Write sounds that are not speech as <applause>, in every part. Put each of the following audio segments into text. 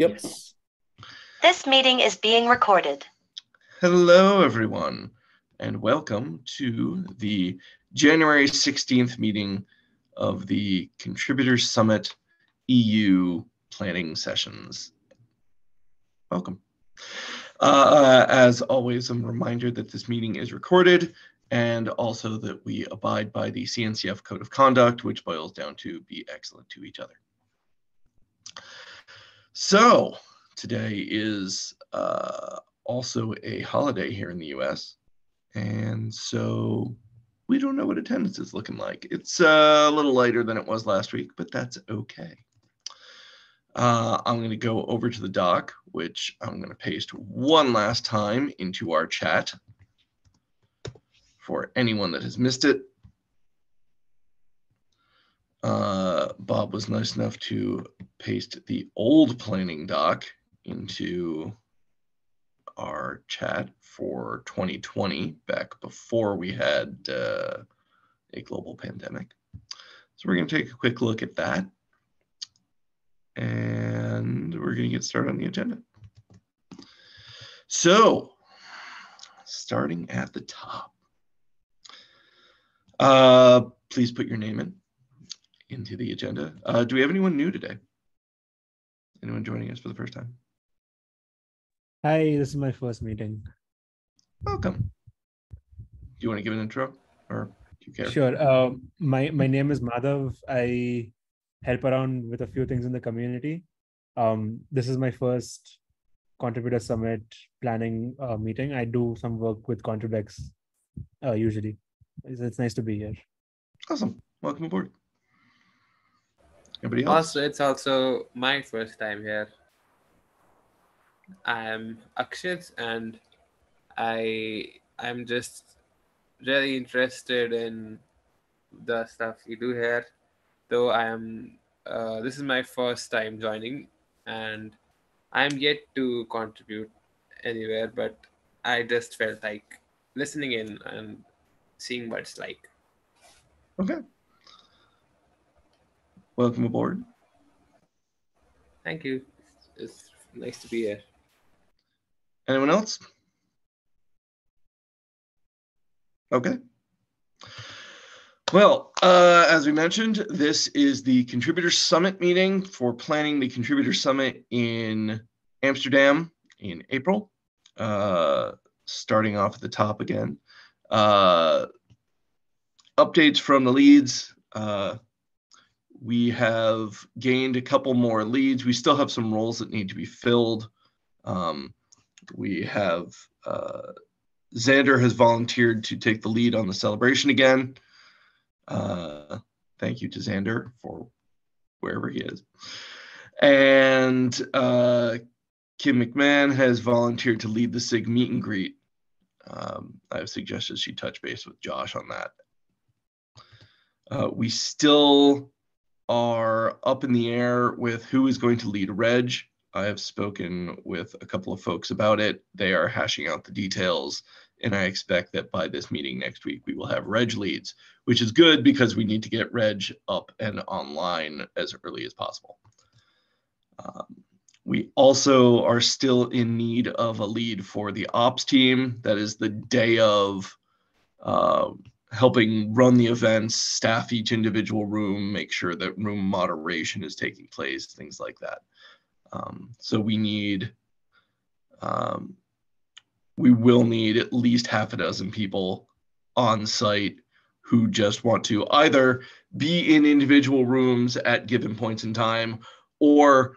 Yep. Yes. This meeting is being recorded. Hello, everyone, and welcome to the January 16th meeting of the Contributors Summit EU planning sessions. Welcome. Uh, as always, a reminder that this meeting is recorded and also that we abide by the CNCF Code of Conduct, which boils down to be excellent to each other. So, today is uh, also a holiday here in the US. And so we don't know what attendance is looking like. It's uh, a little lighter than it was last week, but that's okay. Uh, I'm going to go over to the doc, which I'm going to paste one last time into our chat for anyone that has missed it. Uh, Bob was nice enough to paste the old planning doc into our chat for 2020 back before we had uh, a global pandemic. So we're going to take a quick look at that. And we're going to get started on the agenda. So, starting at the top, uh, please put your name in into the agenda. Uh, do we have anyone new today? Anyone joining us for the first time? Hi, this is my first meeting. Welcome. Do you want to give an intro or do you care? Sure. Uh, my my name is Madhav. I help around with a few things in the community. Um, this is my first contributor summit planning uh, meeting. I do some work with ContribEx uh, usually. It's, it's nice to be here. Awesome. Welcome aboard. Anybody else? Also, it's also my first time here. I'm Akshit, and I I'm just really interested in the stuff we do here. Though I am, uh, this is my first time joining, and I'm yet to contribute anywhere. But I just felt like listening in and seeing what it's like. Okay. Welcome aboard. Thank you. It's nice to be here. Anyone else? Okay. Well, uh, as we mentioned, this is the Contributor Summit meeting for planning the Contributor Summit in Amsterdam in April. Uh, starting off at the top again. Uh, updates from the leads. We have gained a couple more leads. We still have some roles that need to be filled. Um, we have uh, Xander has volunteered to take the lead on the celebration again. Uh, thank you to Xander for wherever he is. And uh, Kim McMahon has volunteered to lead the SIG meet and greet. Um, I have suggested she touch base with Josh on that. Uh, we still are up in the air with who is going to lead Reg. I have spoken with a couple of folks about it. They are hashing out the details, and I expect that by this meeting next week, we will have Reg leads, which is good because we need to get Reg up and online as early as possible. Um, we also are still in need of a lead for the ops team. That is the day of uh, helping run the events, staff each individual room, make sure that room moderation is taking place, things like that. Um, so we need, um, we will need at least half a dozen people on site who just want to either be in individual rooms at given points in time or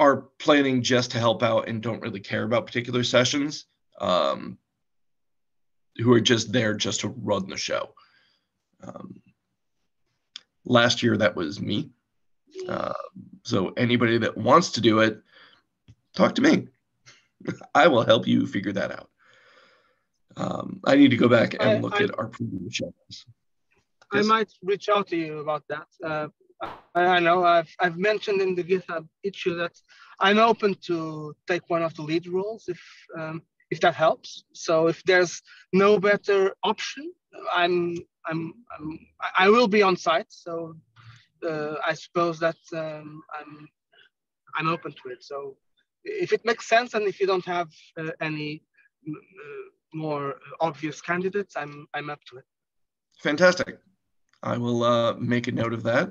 are planning just to help out and don't really care about particular sessions um, who are just there just to run the show. Um, last year that was me. Uh, so anybody that wants to do it talk to me. <laughs> I will help you figure that out. Um, i need to go back and I- look I- at our previous shows. I might reach out to you about that. Uh, I, I know I've, I've mentioned in the GitHub issue that I'm open to take one of the lead roles if um, if that helps. So if there's no better option, I'm I'm, I'm I- will be on site. So uh, I suppose that um, I'm I'm open to it. So if it makes sense and if you don't have uh, any uh, more obvious candidates, I'm I'm up to it. Fantastic. I will uh, make a note of that.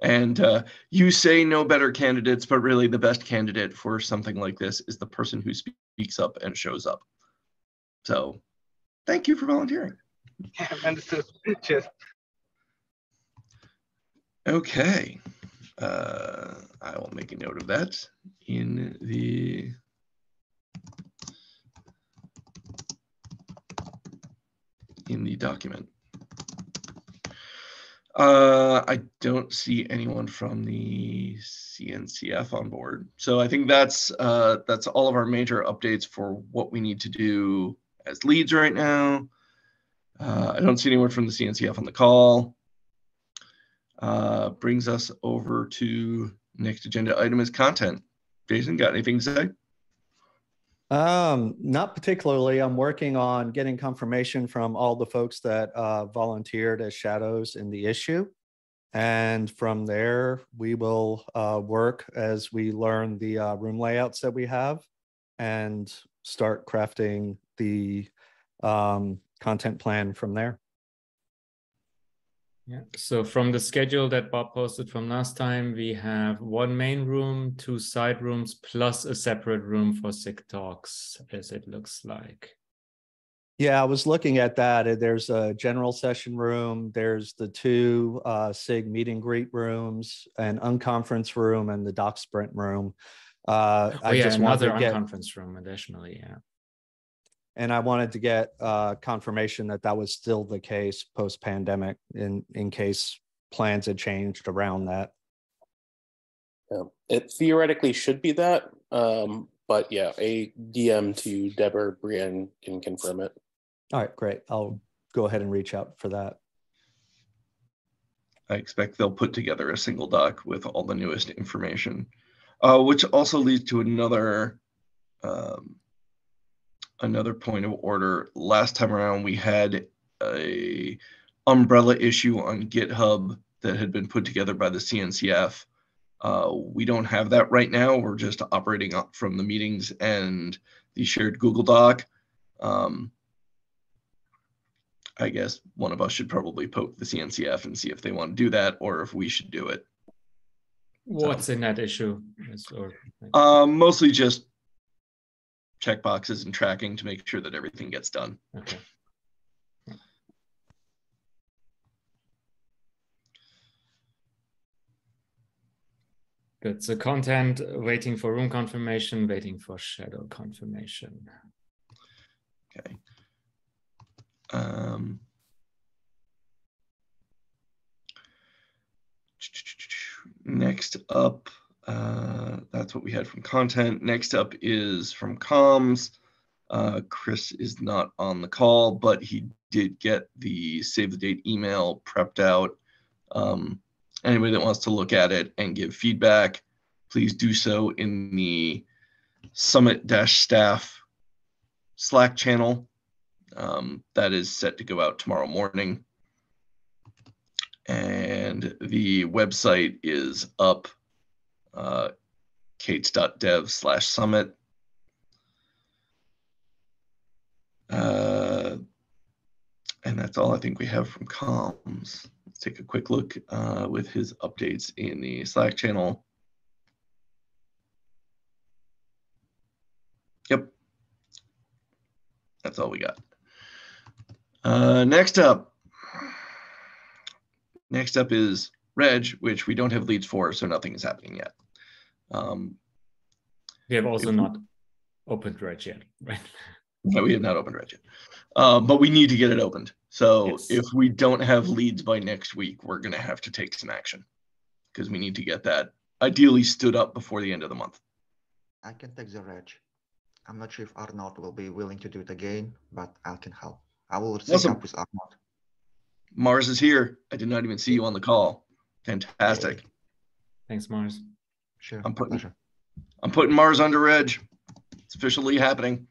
And uh, you say no better candidates, but really the best candidate for something like this is the person who speaks up and shows up. So thank you for volunteering. Yeah, <laughs> understood. Cheers. Okay. Uh, I will make a note of that in the in the document. Uh, I don't see anyone from the CNCF on board. So I think that's uh, that's all of our major updates for what we need to do as leads right now. Uh, I don't see anyone from the CNCF on the call. Uh, brings us over to next agenda item is content. Jason, got anything to say? Um, not particularly. I'm working on getting confirmation from all the folks that uh, volunteered as shadows in the issue. And from there, we will uh, work as we learn the uh, room layouts that we have and start crafting the um, content plan from there. Yeah. So from the schedule that Bob posted from last time, we have one main room, two side rooms, plus a separate room for SIG talks, as it looks like. Yeah, I was looking at that. There's a general session room. There's the two uh, SIG meet and greet rooms, an unconference room, and the doc sprint room. Uh, Oh, I yeah, just wanted another to get room additionally. Yeah. And I wanted to get uh, confirmation that that was still the case post pandemic, in in case plans had changed around that. Yeah, it theoretically should be that, um, but yeah, a DM to Deb or Brienne can confirm it. All right, great. I'll go ahead and reach out for that. I expect they'll put together a single doc with all the newest information, uh, which also leads to another um, another point of order. Last time around, we had a umbrella issue on GitHub that had been put together by the CNCF. Uh, we don't have that right now. We're just operating up from the meetings and the shared Google Doc. Um, I guess one of us should probably poke the CNCF and see if they want to do that or if we should do it. What's in that issue? Or- Um, mostly just check boxes and tracking to make sure that everything gets done. okay. Good. So content, waiting for room confirmation, waiting for shadow confirmation. Okay. Um, next up, uh, that's what we had from content. Next up is from comms. Uh, Chris is not on the call, but he did get the save the date email prepped out. Um, anybody that wants to look at it and give feedback, please do so in the summit staff Slack channel. Um, that is set to go out tomorrow morning. And the website is up uh, k8s.dev slash summit. Uh, and that's all I think we have from comms. Let's take a quick look uh, with his updates in the Slack channel. Yep. That's all we got. Uh, next up, next up is Reg, which we don't have leads for, so nothing is happening yet. Um, We have also If- not opened Reg yet, right? yeah, we have not opened Reg yet, uh, but we need to get it opened. So Yes. if we don't have leads by next week, we're going to have to take some action because we need to get that ideally stood up before the end of the month. I can take the reg. I'm not sure if Arnold will be willing to do it again, but I can help. I will sync Awesome. up with Arnold. Mars is here. I did not even see you on the call. Fantastic. Thanks, Mars. Sure, I'm putting- pleasure. I'm putting Mars under Reg. It's officially happening.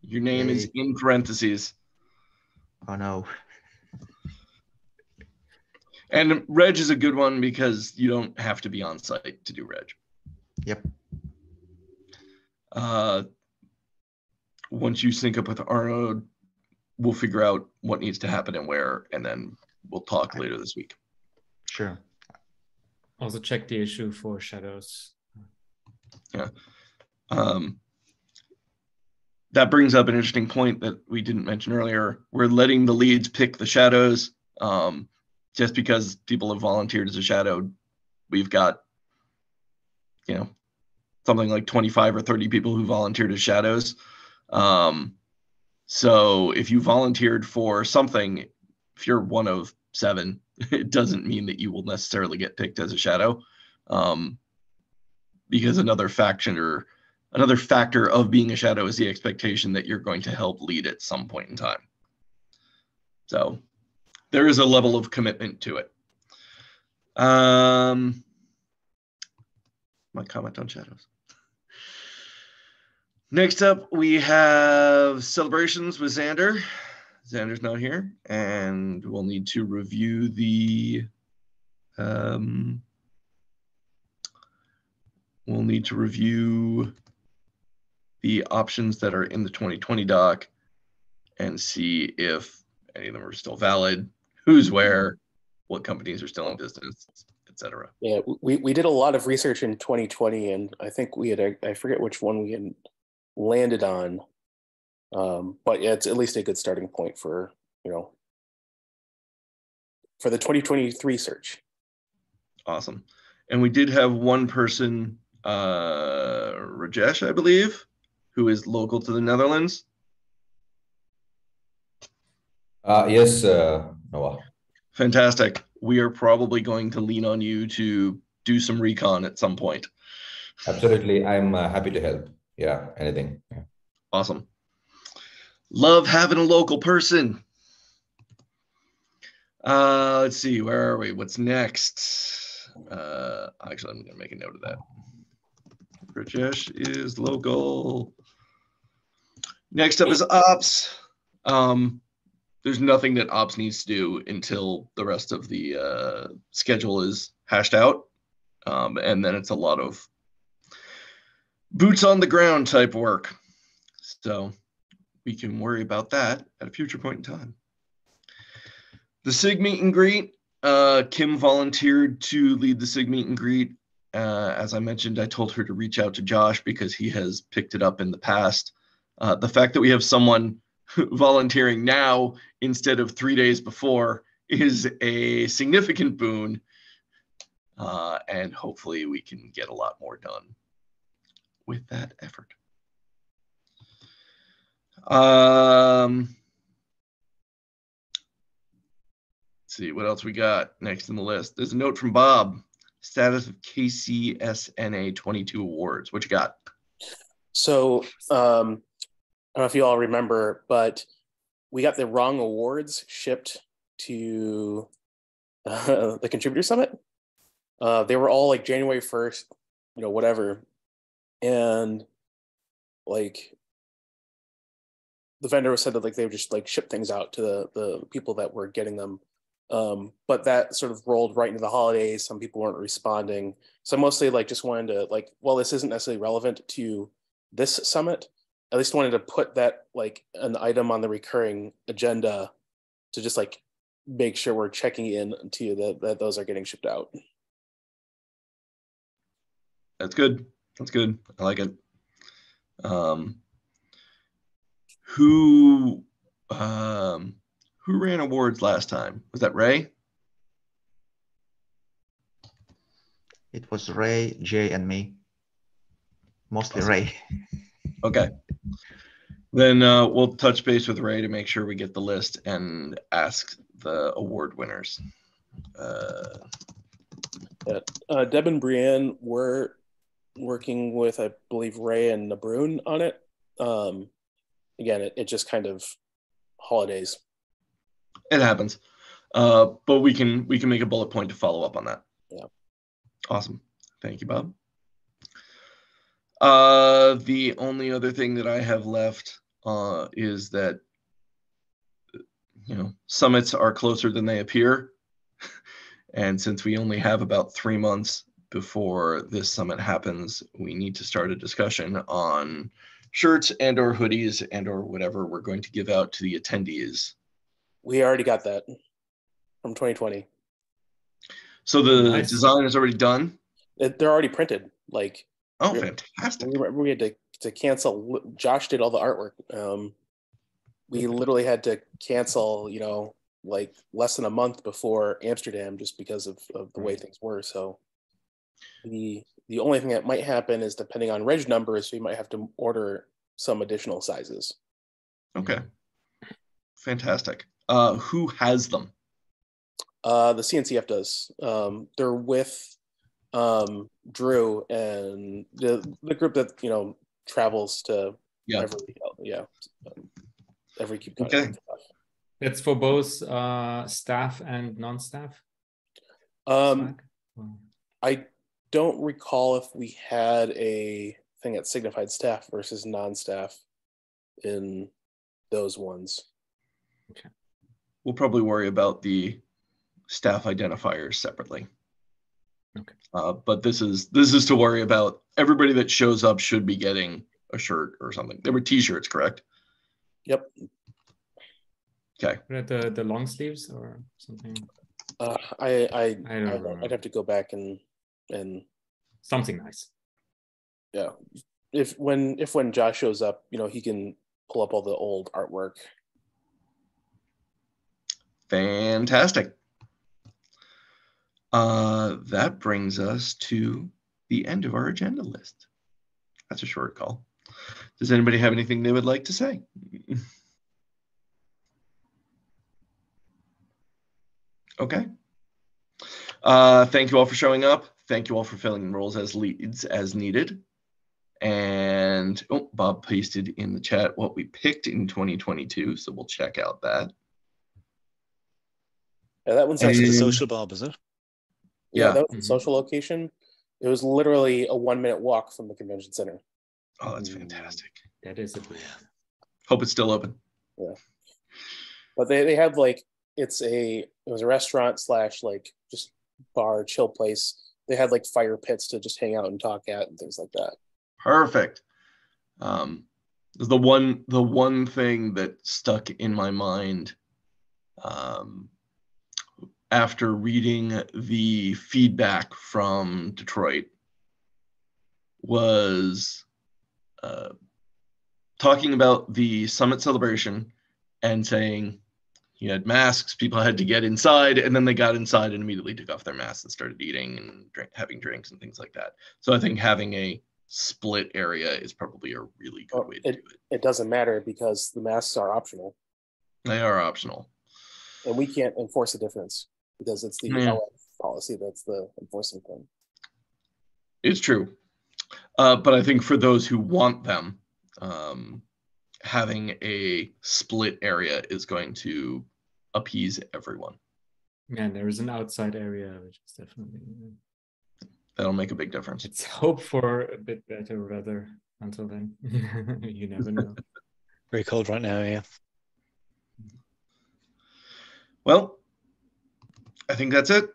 Your name is in parentheses. Oh no. And Reg is a good one because you don't have to be on site to do Reg. Yep. Uh, once you sync up with Arnold, we'll figure out what needs to happen and where, and then we'll talk later this week. Sure. Also check the issue for shadows. Yeah. Um, that brings up an interesting point that we didn't mention earlier. We're letting the leads pick the shadows. Um, just because people have volunteered as a shadow, we've got, you know, something like 25 or 30 people who volunteered as shadows. Um, so if you volunteered for something, if you're one of seven, <laughs> it doesn't mean that you will necessarily get picked as a shadow. Um, because another faction or another factor of being a shadow is the expectation that you're going to help lead at some point in time. So there is a level of commitment to it. Um, my comment on shadows. Next up, we have celebrations with Xander. Xander's not here, and we'll need to review the. Um, we'll need to review the options that are in the 2020 doc and see if any of them are still valid, who's where, what companies are still in business, etc. Yeah, we, we did a lot of research in 2020, and I think we had, I forget which one we had landed on. Um, but yeah, it's at least a good starting point for, you know, for the 2023 search. Awesome. And we did have one person, uh, Rajesh, I believe, who is local to the Netherlands. Uh, yes, uh, Noah. Fantastic. We are probably going to lean on you to do some recon at some point. Absolutely. I'm uh, happy to help. Yeah, anything. Yeah. Awesome. Love having a local person. Uh, let's see, where are we? What's next? Uh, actually, I'm going to make a note of that. Rajesh is local. Next up is ops. Um, there's nothing that ops needs to do until the rest of the uh, schedule is hashed out. Um, and then it's a lot of boots on the ground type work. So we can worry about that at a future point in time. The SIG meet and greet. Uh, Kim volunteered to lead the SIG meet and greet. Uh, as I mentioned, I told her to reach out to Josh because he has picked it up in the past. Uh, the fact that we have someone <laughs> volunteering now instead of three days before is a significant boon. Uh, and hopefully we can get a lot more done with that effort. Um, let's see what else we got next in the list. There's a note from Bob. Status of KCSNA 22 awards. What you got? So um, I don't know if you all remember, but we got the wrong awards shipped to uh, <laughs> the contributor summit. Uh, they were all like January 1st, you know, whatever. And like the vendor said that like they would just like ship things out to the, the people that were getting them. Um, but that sort of rolled right into the holidays. Some people weren't responding. So mostly like just wanted to like, well, this isn't necessarily relevant to this summit, at least wanted to put that like an item on the recurring agenda to just like make sure we're checking in to you that, that those are getting shipped out. That's good. That's good. I like it. Um, who um, who ran awards last time? Was that Ray? It was Ray, Jay, and me. Mostly Awesome. Ray. <laughs> Okay. Then uh, we'll touch base with Ray to make sure we get the list and ask the award winners. Uh, Yeah. Uh, Deb and Brienne were working with, I believe, Ray and Nabarun on it. Um, again, it, it just kind of holidays. it happens, uh, but we can we can make a bullet point to follow up on that. Yeah. Awesome. Thank you, Bob. Uh, the only other thing that I have left uh, is that you know summits are closer than they appear, <laughs> and since we only have about three months before this summit happens, we need to start a discussion on shirts and or hoodies and or whatever we're going to give out to the attendees. We already got that from 2020. So the Nice. design is already done. It- They're already printed. Like Oh, fantastic. we, we had to, to cancel. Josh did all the artwork. Um, we literally had to cancel, you know, like less than a month before Amsterdam just because of, of the way things were. So the the only thing that might happen is depending on reg numbers, we might have to order some additional sizes. Okay. Fantastic. Uh, who has them? Uh, the CNCF does. Um, they're with um, Drew and the the group that you know travels to Yeah. every yeah um, every keep Okay. It's for both uh, staff and non-staff. Um, Slack? I don't recall if we had a thing at signified staff versus non-staff in those ones. Okay. We'll probably worry about the staff identifiers separately. Okay. Uh, but this is this is to worry about. Everybody that shows up should be getting a shirt or something. There were T-shirts, correct? Yep. Okay. Were the the long sleeves or something? Uh, I I, I I don't remember. I'd have to go back and and Something nice. yeah if when if when Josh shows up, you know he can pull up all the old artwork. Fantastic. Uh, that brings us to the end of our agenda list. That's a short call. Does anybody have anything they would like to say? <laughs> okay. Uh, thank you all for showing up. Thank you all for filling in roles as leads as needed. And oh, Bob pasted in the chat what we picked in 2022, so we'll check out that. Yeah, that one's actually the social Bob, is it? yeah, Yeah. that was Mhm. the social location. It was literally a one minute walk from the convention center. Oh, that's fantastic. That is a bit. Hope it's still open. Yeah, but they, they have like it's a it was a restaurant slash like just bar chill place they had like fire pits to just hang out and talk at and things like that Perfect. Um, the one the one thing that stuck in my mind um, after reading the feedback from Detroit was uh, talking about the summit celebration and saying you had masks, people had to get inside, and then they got inside and immediately took off their masks and started eating and drink, having drinks and things like that. So I think having a split area is probably a really good way to do it. it doesn't matter because the masks are optional They are optional. and we can't enforce a difference because it's the Yeah. Policy that's the enforcing thing It's true. Uh, but I think for those who want them, um, having a split area is going to appease everyone. Man, there is an outside area, which is definitely. That'll make a big difference. Let's hope for a bit better weather until then. <laughs> you never know. <laughs> Very cold right now, yeah. Well, I think that's it.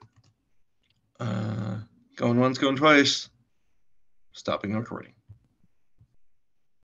Uh, going once, going twice. Stopping recording.